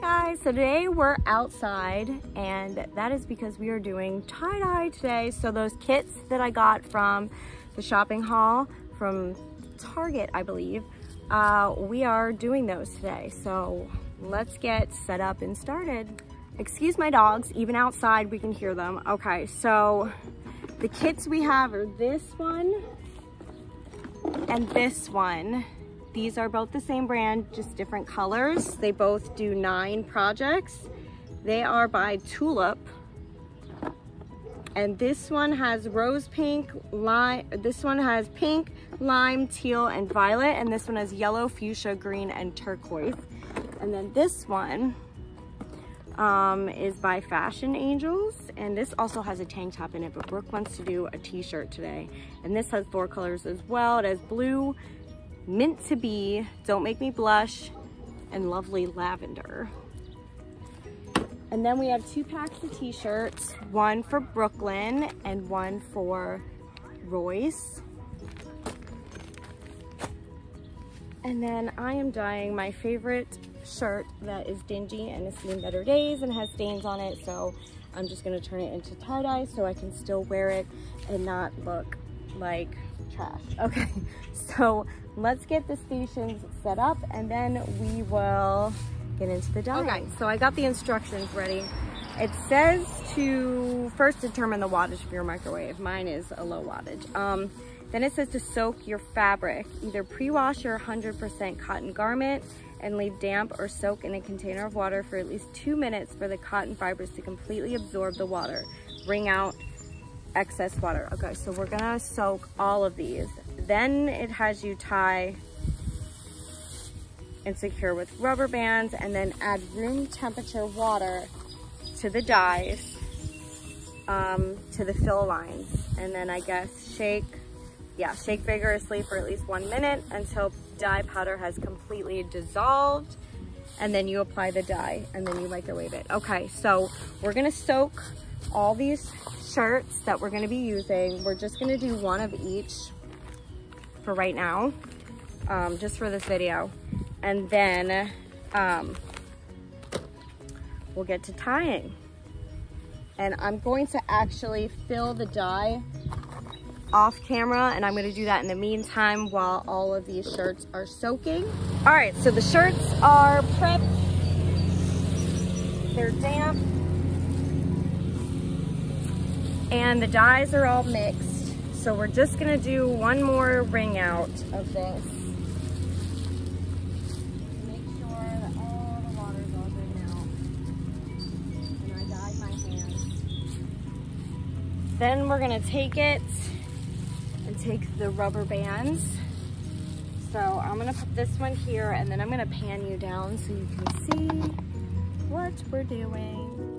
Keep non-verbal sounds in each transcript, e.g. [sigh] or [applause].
guys, so today we're outside and that is because we are doing tie-dye today. So those kits that I got from the shopping haul from Target, I believe, uh, we are doing those today. So let's get set up and started. Excuse my dogs, even outside we can hear them. Okay, so the kits we have are this one and this one. These are both the same brand, just different colors. They both do nine projects. They are by Tulip. And this one has rose pink, lime, this one has pink, lime, teal, and violet. And this one has yellow, fuchsia, green, and turquoise. And then this one um, is by Fashion Angels. And this also has a tank top in it, but Brooke wants to do a t-shirt today. And this has four colors as well. It has blue, mint to be, don't make me blush, and lovely lavender. And then we have two packs of t-shirts, one for Brooklyn and one for Royce. And then I am dyeing my favorite shirt that is dingy and has seen better days and has stains on it. So I'm just gonna turn it into tie-dye so I can still wear it and not look like trash. Okay, [laughs] so let's get the stations set up and then we will get into the dye. Okay, so I got the instructions ready. It says to first determine the wattage of your microwave. Mine is a low wattage. Um, then it says to soak your fabric. Either pre-wash your 100% cotton garment and leave damp or soak in a container of water for at least two minutes for the cotton fibers to completely absorb the water. Wring out excess water. Okay, so we're gonna soak all of these. Then it has you tie and secure with rubber bands and then add room temperature water to the dyes, um, to the fill lines. And then I guess shake, yeah, shake vigorously for at least one minute until dye powder has completely dissolved. And then you apply the dye and then you microwave it. Okay, so we're gonna soak all these shirts that we're gonna be using. We're just gonna do one of each for right now, um, just for this video. And then um, we'll get to tying. And I'm going to actually fill the dye off camera and I'm gonna do that in the meantime while all of these shirts are soaking. All right, so the shirts are prepped. They're damp. And the dyes are all mixed. So we're just gonna do one more wring out of this. Then we're gonna take it and take the rubber bands. So I'm gonna put this one here and then I'm gonna pan you down so you can see what we're doing.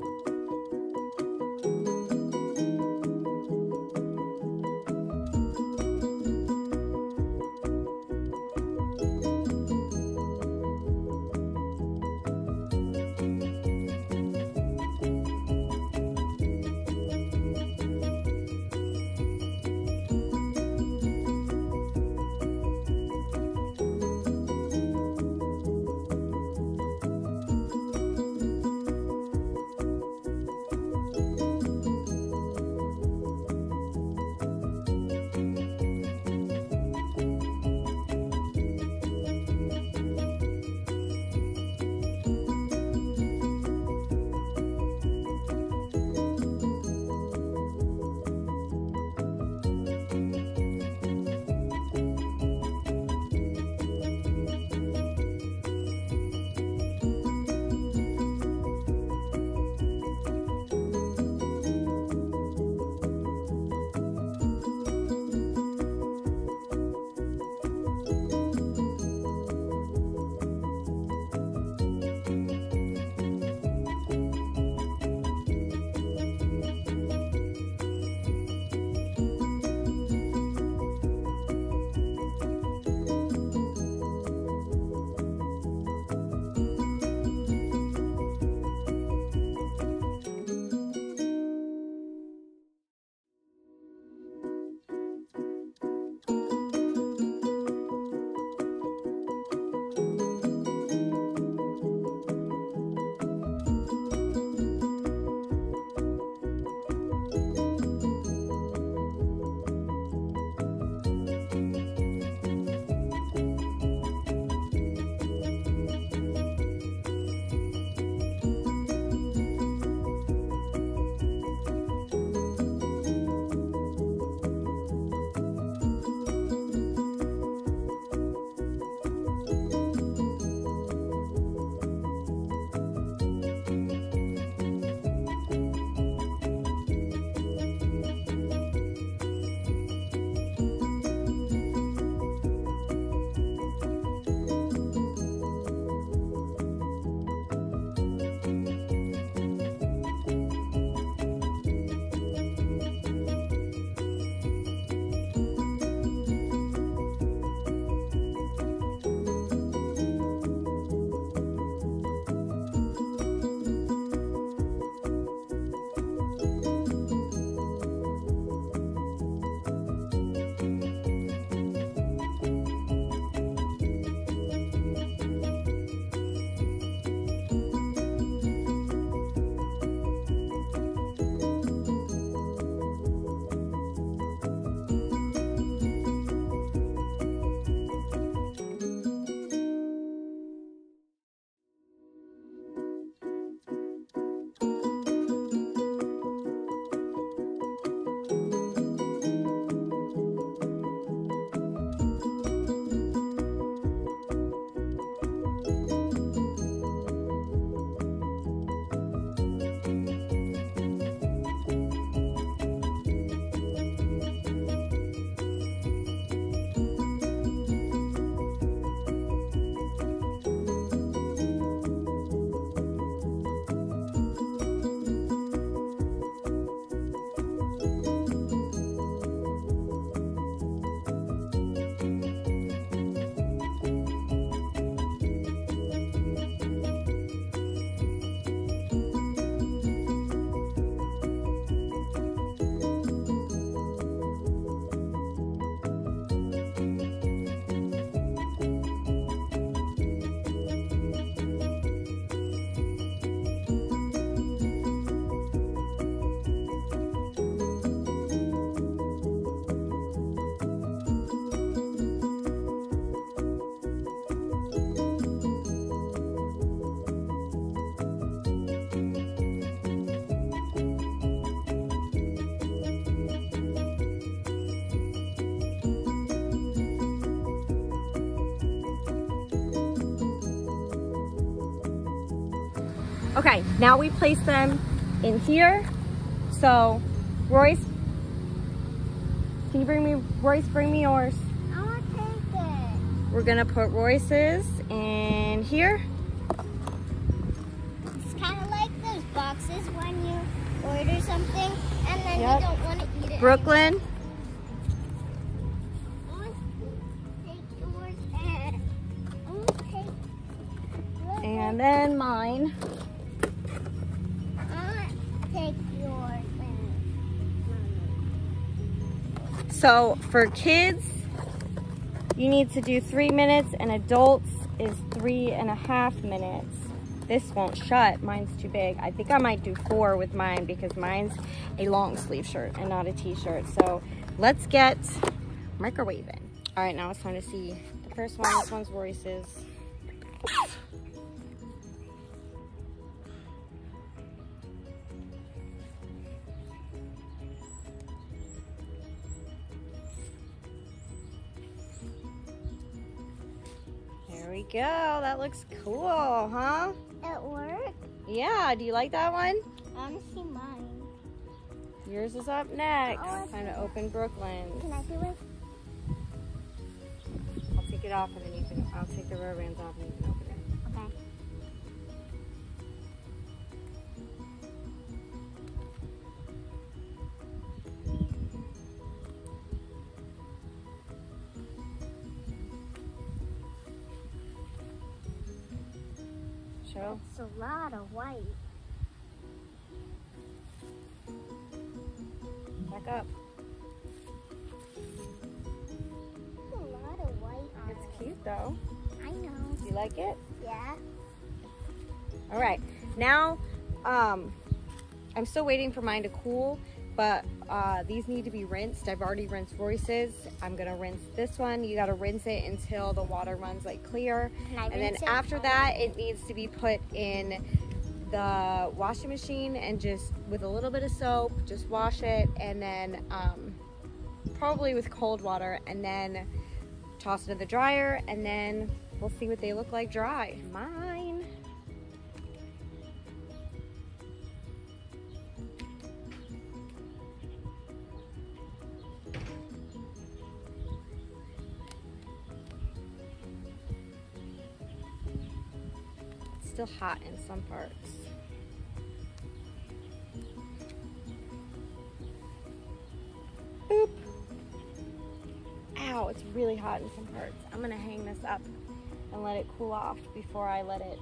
Now we place them in here. So, Royce, can you bring me, Royce, bring me yours. I want to take it. We're gonna put Royce's in here. It's kind of like those boxes when you order something and then Yep. you don't want to eat it. Brooklyn, I want to take yours and I want to take yours and then mine. So for kids, you need to do three minutes and adults is three and a half minutes. This won't shut, mine's too big. I think I might do four with mine because mine's a long sleeve shirt and not a t-shirt. So let's get microwaving. All right, now it's time to see the first one. This one's Royce's. We go. That looks cool, huh? it worked. Yeah, do you like that one? I want to see mine. Yours is up next. Oh, Time to open Brooklyn. Can I do it? I'll take it off and then you can, I'll take the rubber bands off and you can It's a lot of white. Back up. It's a lot of white on It's cute though. I know. Do you like it? Yeah. All right. Now, um, I'm still waiting for mine to cool, but uh, these need to be rinsed. I've already rinsed Royce's. I'm gonna rinse this one. You gotta rinse it until the water runs like clear. Can I And then it? after that, it needs to be put in the washing machine and just with a little bit of soap, just wash it and then um, probably with cold water and then toss it in the dryer and then we'll see what they look like dry. Mine. Still hot in some parts. Boop. Ow, it's really hot in some parts. I'm gonna hang this up and let it cool off before I let it,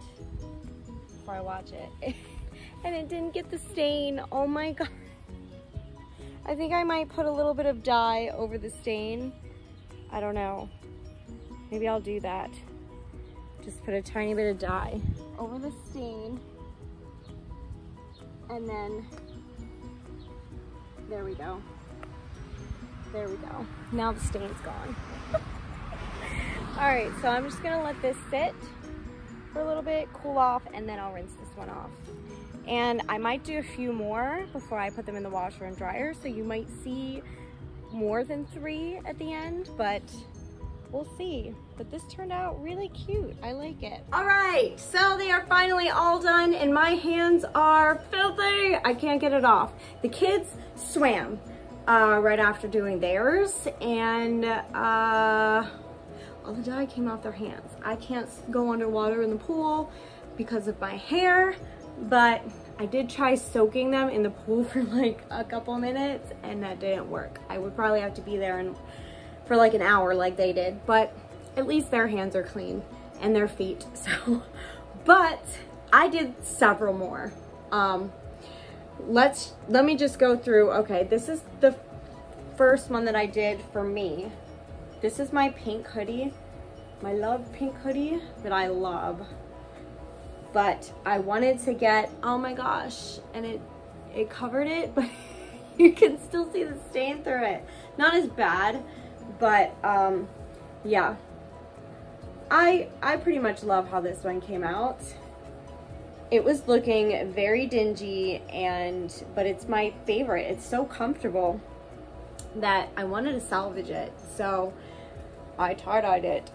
before I watch it. [laughs] and it didn't get the stain. Oh my [laughs] God. I think I might put a little bit of dye over the stain. I don't know. Maybe I'll do that. Just put a tiny bit of dye over the stain. And then, there we go. There we go. Now the stain's gone. [laughs] All right, so I'm just gonna let this sit for a little bit, cool off, and then I'll rinse this one off. And I might do a few more before I put them in the washer and dryer, so you might see more than three at the end, but we'll see. But this turned out really cute. I like it. All right, so they are finally all done and my hands are filthy. I can't get it off. The kids swam uh, right after doing theirs and uh, all the dye came off their hands. I can't go underwater in the pool because of my hair, but I did try soaking them in the pool [laughs] for like a couple minutes and that didn't work. I would probably have to be there and for like an hour like they did, but at least their hands are clean and their feet, [laughs] so. But I did several more. Um, let's, let me just go through, okay, this is the first one that I did for me. This is my pink hoodie, my love pink hoodie that I love. But I wanted to get, oh my gosh, and it, it covered it, [laughs] but you can still see the stain through it. Not as bad, but um, yeah. I, I pretty much love how this one came out. It was looking very dingy and, but it's my favorite. It's so comfortable that I wanted to salvage it. So I tie-dyed it.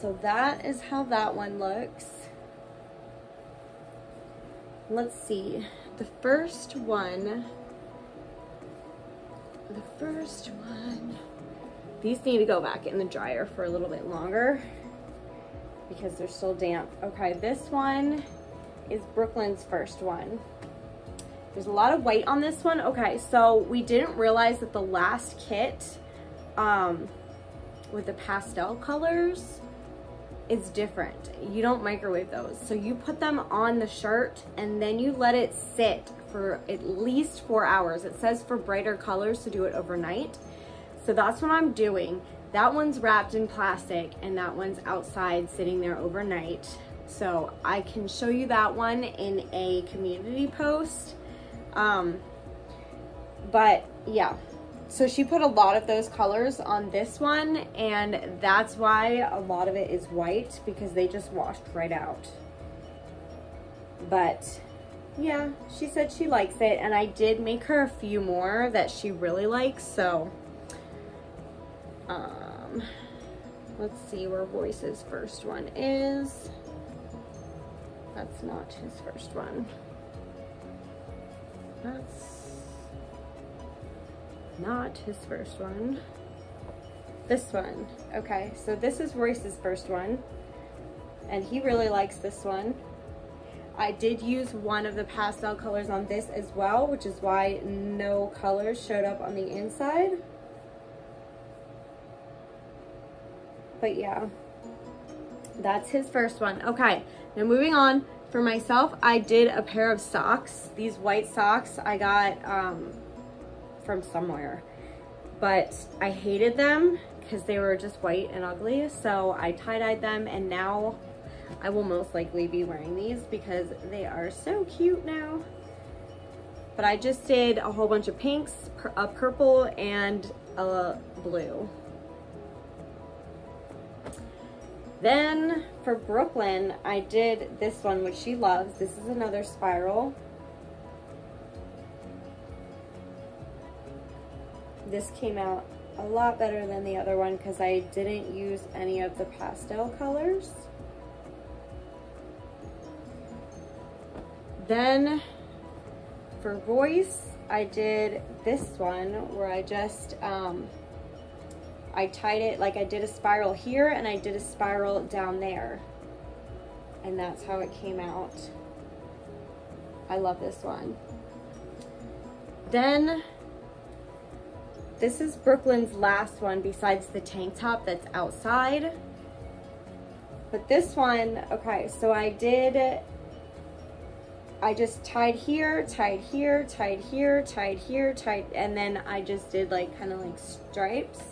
so that is how that one looks. Let's see, the first one, first one, these need to go back in the dryer for a little bit longer because they're still damp. Okay, this one is Brooklyn's first one. There's a lot of white on this one. Okay, so we didn't realize that the last kit um, with the pastel colors is different. You don't microwave those. So you put them on the shirt and then you let it sit for at least four hours. It says for brighter colors to do it overnight. So that's what I'm doing. That one's wrapped in plastic and that one's outside sitting there overnight. So I can show you that one in a community post. Um, but yeah, so she put a lot of those colors on this one and that's why a lot of it is white because they just washed right out. But yeah, she said she likes it and I did make her a few more that she really likes. So um, let's see where Royce's first one is. That's not his first one. That's not his first one. This one. Okay, so this is Royce's first one. And he really likes this one. I did use one of the pastel colors on this as well, which is why no colors showed up on the inside. But yeah, that's his first one. Okay, now moving on. For myself, I did a pair of socks. These white socks I got um, from somewhere. But I hated them because they were just white and ugly. So I tie-dyed them and now I will most likely be wearing these because they are so cute now. But I just did a whole bunch of pinks, a purple, and a blue. Then for Brooklyn, I did this one, which she loves. This is another spiral. This came out a lot better than the other one because I didn't use any of the pastel colors. Then for Royce, I did this one where I just um, I tied it like I did a spiral here and I did a spiral down there. And that's how it came out. I love this one. Then this is Brooklyn's last one besides the tank top that's outside. But this one, okay, so I did, I just tied here, tied here, tied here, tied here, tied, and then I just did like kind of like stripes.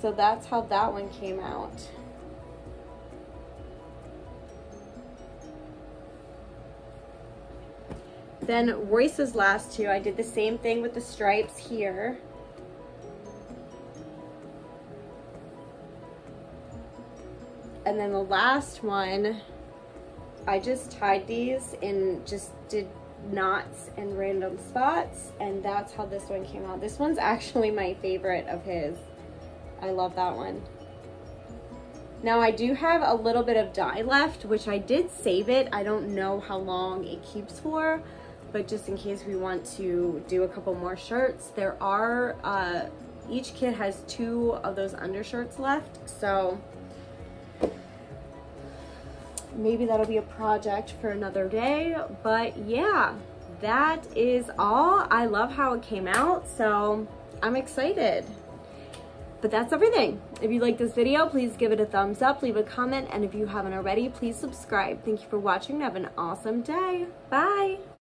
So that's how that one came out. Then Royce's last two, I did the same thing with the stripes here. And then the last one, I just tied these and just did knots in random spots and that's how this one came out. This one's actually my favorite of his. I love that one. Now I do have a little bit of dye left, which I did save it. I don't know how long it keeps for, but just in case we want to do a couple more shirts, there are, uh, each kit has two of those undershirts left. So maybe that'll be a project for another day. But yeah, that is all. I love how it came out. So I'm excited. But that's everything. If you like this video, please give it a thumbs up, leave a comment, and if you haven't already, please subscribe. Thank you for watching have an awesome day. Bye.